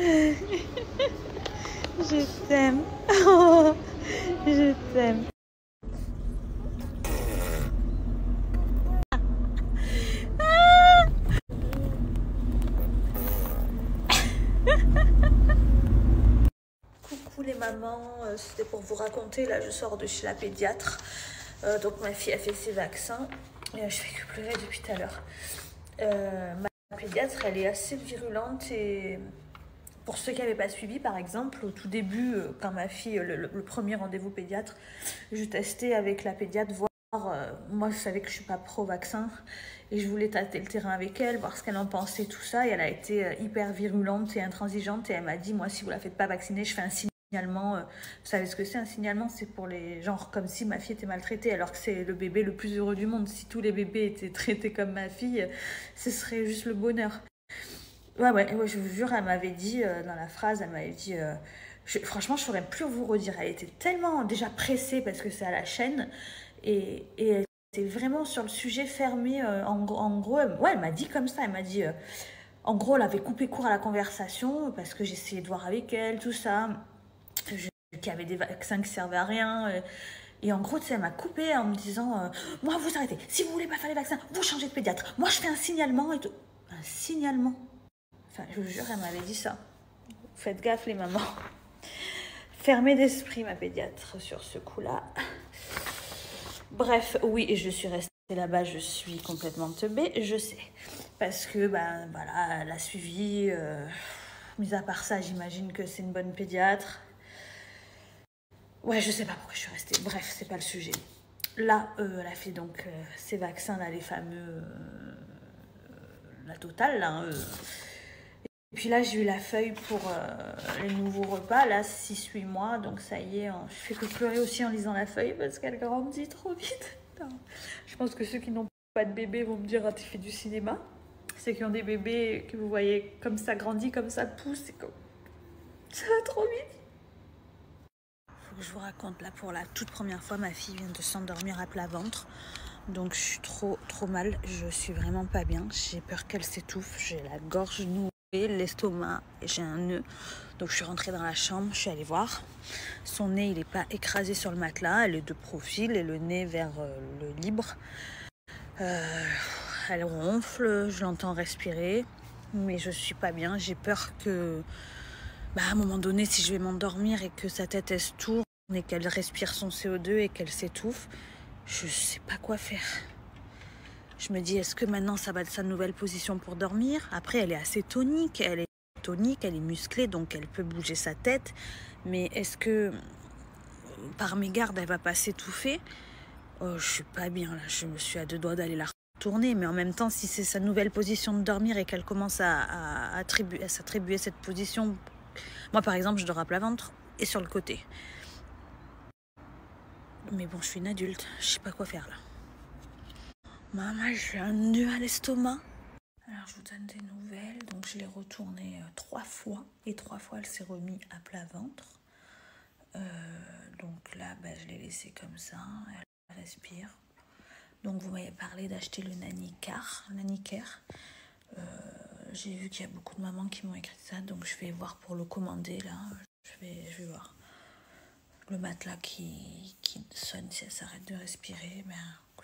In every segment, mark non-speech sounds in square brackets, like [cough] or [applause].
[laughs] Je t'aime. [laughs] Je t'aime. Coucou les mamans, euh, c'était pour vous raconter, là je sors de chez la pédiatre. Euh, donc ma fille a fait ses vaccins. Et, euh, je fais que pleurer depuis tout à l'heure. Ma pédiatre, elle est assez virulente et pour ceux qui n'avaient pas suivi, par exemple, au tout début, euh, quand ma fille, le, le- premier rendez-vous pédiatre, je testais avec la pédiatre, voir, euh, moi je savais que je suis pas pro-vaccin, et je voulais tâter le terrain avec elle, voir ce qu'elle en pensait, tout ça, et elle a été euh, hyper virulente et intransigeante, et elle m'a dit, moi si vous la faites pas vacciner, je fais un signalement, euh, vous savez ce que c'est un signalement C'est pour les genres comme si ma fille était maltraitée, alors que c'est le bébé le plus heureux du monde. Si tous les bébés étaient traités comme ma fille, ce serait juste le bonheur. Ouais, ouais, ouais, je vous jure, elle m'avait dit euh, dans la phrase, elle m'avait dit. euh, franchement, je ne saurais plus vous redire. Elle était tellement déjà pressée parce que c'est à la chaîne et, et elle était vraiment sur le sujet fermé. euh, en, en gros, elle, ouais, elle m'a dit comme ça. Elle m'a dit. euh, en gros, elle avait coupé court à la conversation parce que j'essayais de voir avec elle, tout ça. Qu'il y avait des vaccins qui servaient à rien. et en gros, tu sais, elle m'a coupé en me disant Moi, vous arrêtez. Si vous voulez pas faire les vaccins, vous changez de pédiatre. Moi, je fais un signalement et tout. Un signalement Enfin, je vous jure, elle m'avait dit ça. Faites gaffe, les mamans. Fermez d'esprit, ma pédiatre, sur ce coup-là. Bref, oui, je suis restée là-bas, je suis complètement teubée, je sais. Parce que, ben voilà, elle a suivi. euh, mis à part ça, j'imagine que c'est une bonne pédiatre. Ouais, je sais pas pourquoi je suis restée. Bref, c'est pas le sujet. Là, euh, elle a fait donc euh, ces vaccins, là, les fameux. euh, la totale, là. hein. Et puis là, j'ai eu la feuille pour euh, les nouveaux repas, là, 6-8 mois. Donc ça y est, hein, je fais que pleurer aussi en lisant la feuille parce qu'elle grandit trop vite. [laughs] Je pense que ceux qui n'ont pas de bébé vont me dire Ah, tu fais du cinéma. Ceux qui ont des bébés, que vous voyez comme ça grandit, comme ça pousse, c'est comme... ça va trop vite. Faut que je vous raconte, là, pour la toute première fois, ma fille vient de s'endormir à plat ventre. Donc je suis trop, trop mal. Je suis vraiment pas bien. J'ai peur qu'elle s'étouffe. J'ai la gorge nouée, l'estomac, j'ai un nœud. Donc je suis rentrée dans la chambre, je suis allée voir. Son nez, il n'est pas écrasé sur le matelas. Elle est de profil et le nez vers euh, le libre. Euh, elle ronfle, je l'entends respirer. Mais je suis pas bien. J'ai peur que, bah, à un moment donné, si je vais m'endormir et que sa tête elle se tourne et qu'elle respire son CO2 et qu'elle s'étouffe, je sais pas quoi faire. Je me dis, est-ce que maintenant ça va être sa nouvelle position pour dormir? Après, elle est assez tonique, elle est tonique, elle est musclée, donc elle peut bouger sa tête. Mais est-ce que par mégarde, elle va pas s'étouffer? Oh, Je suis pas bien là, je me suis à deux doigts d'aller la retourner. Mais en même temps, si c'est sa nouvelle position de dormir et qu'elle commence à, à, attribuer- à s'attribuer cette position, moi par exemple, je dors à plat ventre et sur le côté. Mais bon, je suis une adulte, je sais pas quoi faire là. Maman, j'ai un nœud à l'estomac. Alors, je vous donne des nouvelles. Donc, je l'ai retournée euh, trois fois. Et trois fois, elle s'est remise à plat ventre. Euh, donc là, bah, je l'ai laissée comme ça. Elle respire. Donc, vous m'avez parlé d'acheter le Nanicar. Nanicare. Euh, J'ai vu qu'il y a beaucoup de mamans qui m'ont écrit ça. Donc, je vais voir pour le commander là. Je vais, voir le matelas qui, qui sonne si elle s'arrête de respirer. Ben,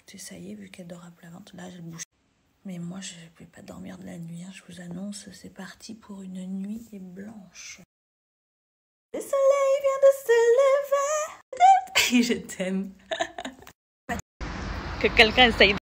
écoutez, ça y est, vu qu'elle dort à plat ventre, là, elle bouge. Mais moi, je ne vais pas dormir de la nuit. hein, je vous annonce, c'est parti pour une nuit blanche. Le soleil vient de se lever. Et [laughs] je t'aime. que quelqu'un essaye